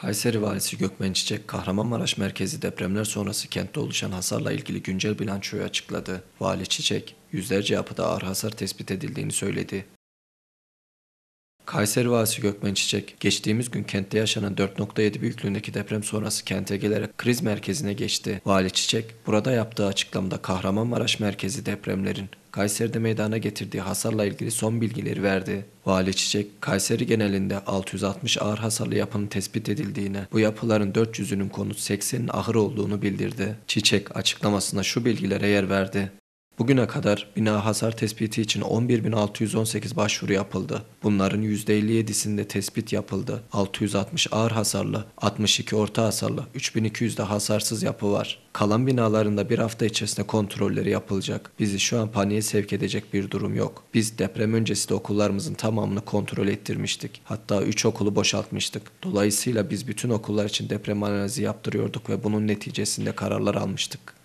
Kayseri Valisi Gökmen Çiçek, Kahramanmaraş merkezi depremler sonrası kentte oluşan hasarla ilgili güncel bilançoyu açıkladı. Vali Çiçek, yüzlerce yapıda ağır hasar tespit edildiğini söyledi. Kayseri Valisi Gökmen Çiçek, geçtiğimiz gün kentte yaşanan 4.7 büyüklüğündeki deprem sonrası kente gelerek kriz merkezine geçti. Vali Çiçek, burada yaptığı açıklamada Kahramanmaraş merkezi depremlerin Kayseri'de meydana getirdiği hasarla ilgili son bilgileri verdi. Vali Çiçek, Kayseri genelinde 660 ağır hasarlı yapının tespit edildiğine, bu yapıların 400'ünün konut 80'in ahır olduğunu bildirdi. Çiçek açıklamasında şu bilgilere yer verdi. Bugüne kadar bina hasar tespiti için 11.618 başvuru yapıldı. Bunların %57'sinde tespit yapıldı. 660 ağır hasarlı, 62 orta hasarlı, 3200 de hasarsız yapı var. Kalan binalarında bir hafta içerisinde kontrolleri yapılacak. Bizi şu an paniğe sevk edecek bir durum yok. Biz deprem öncesi de okullarımızın tamamını kontrol ettirmiştik. Hatta 3 okulu boşaltmıştık. Dolayısıyla biz bütün okullar için deprem analizi yaptırıyorduk ve bunun neticesinde kararlar almıştık.